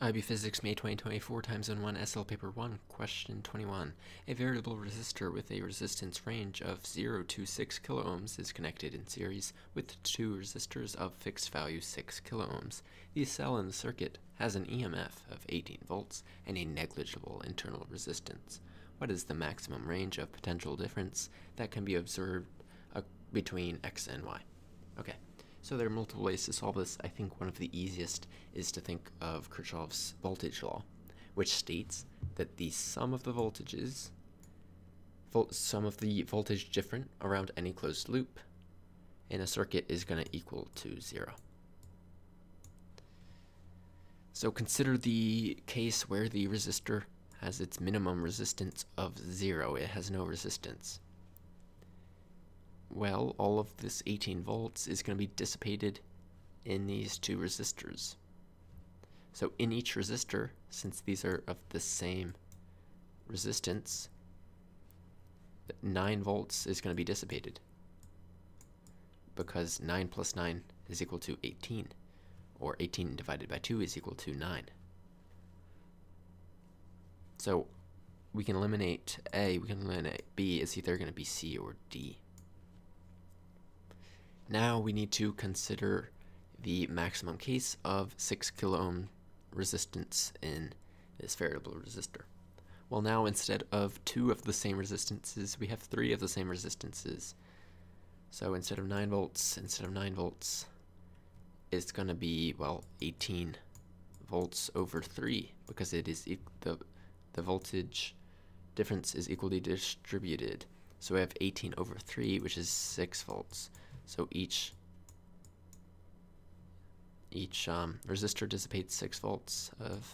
IB Physics, May 2024, Time Zone 1, SL Paper 1, Question 21. A variable resistor with a resistance range of 0 to 6 kiloohms is connected in series with two resistors of fixed value 6 kiloohms. The cell in the circuit has an EMF of 18 volts and a negligible internal resistance. What is the maximum range of potential difference that can be observed uh, between X and Y? Okay. So there are multiple ways to solve this. I think one of the easiest is to think of Kirchhoff's voltage law, which states that the sum of the voltages, volt, sum of the voltage different around any closed loop in a circuit is going to equal to zero. So consider the case where the resistor has its minimum resistance of zero. It has no resistance well, all of this 18 volts is going to be dissipated in these two resistors. So in each resistor, since these are of the same resistance, 9 volts is going to be dissipated because 9 plus 9 is equal to 18, or 18 divided by 2 is equal to 9. So we can eliminate A, we can eliminate B, it's either going to be C or D. Now we need to consider the maximum case of 6 kilo ohm resistance in this variable resistor. Well now instead of two of the same resistances, we have three of the same resistances. So instead of 9 volts, instead of 9 volts, it's going to be, well, 18 volts over 3 because it is e the, the voltage difference is equally distributed. So we have 18 over 3, which is 6 volts. So each each um, resistor dissipates 6 volts of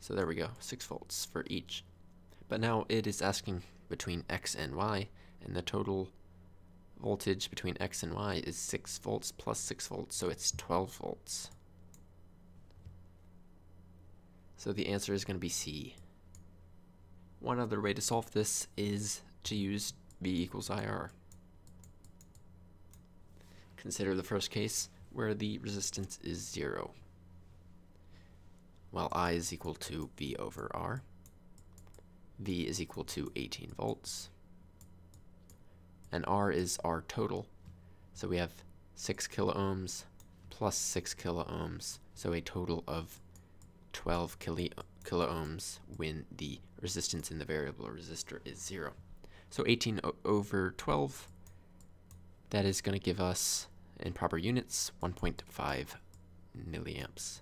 so there we go 6 volts for each. But now it is asking between x and y and the total voltage between x and y is 6 volts plus 6 volts so it's 12 volts. So the answer is going to be C. One other way to solve this is to use V equals IR Consider the first case where the resistance is 0. While I is equal to V over R, V is equal to 18 volts, and R is R total. So we have 6 kilo ohms plus 6 kilo ohms, so a total of 12 kilo, kilo ohms when the resistance in the variable resistor is 0. So 18 over 12, that is going to give us in proper units, 1.5 milliamps.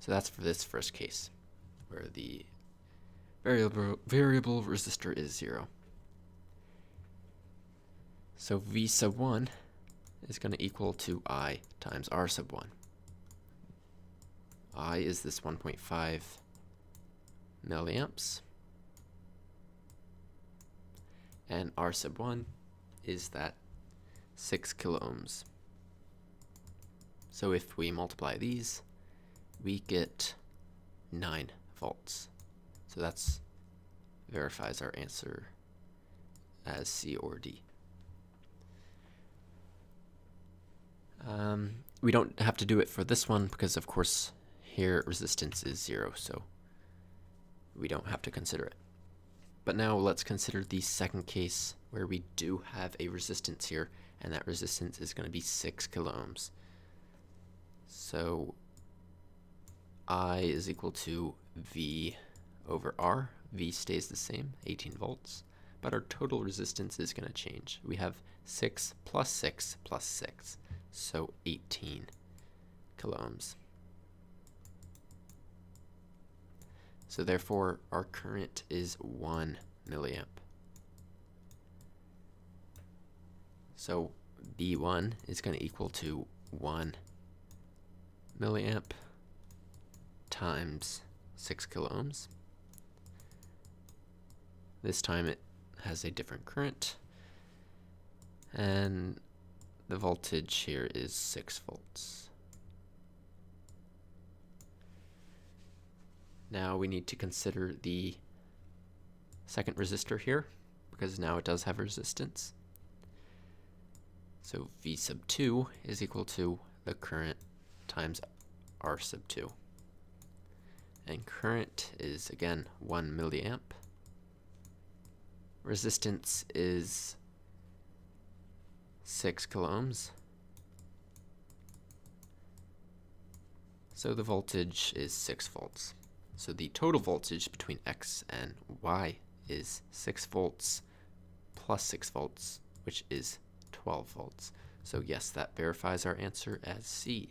So that's for this first case, where the variable, variable resistor is 0. So V sub 1 is going to equal to I times R sub 1. I is this 1.5 milliamps, and R sub 1 is that 6 kilo ohms. So if we multiply these, we get 9 volts. So that's verifies our answer as C or D. Um, we don't have to do it for this one because of course here resistance is zero, so we don't have to consider it. But now let's consider the second case where we do have a resistance here and that resistance is going to be 6 kilo ohms. So I is equal to V over R. V stays the same, 18 volts, but our total resistance is going to change. We have 6 plus 6 plus 6, so 18 kilo ohms. So therefore, our current is 1 milliamp. So V1 is going to equal to 1 milliamp times 6 kilo ohms. This time it has a different current. And the voltage here is 6 volts. Now we need to consider the second resistor here, because now it does have resistance. So V sub 2 is equal to the current times R sub 2. And current is, again, 1 milliamp. Resistance is 6 kiloohms. So the voltage is 6 volts. So the total voltage between X and Y is 6 volts plus 6 volts, which is 12 volts. So yes, that verifies our answer as C.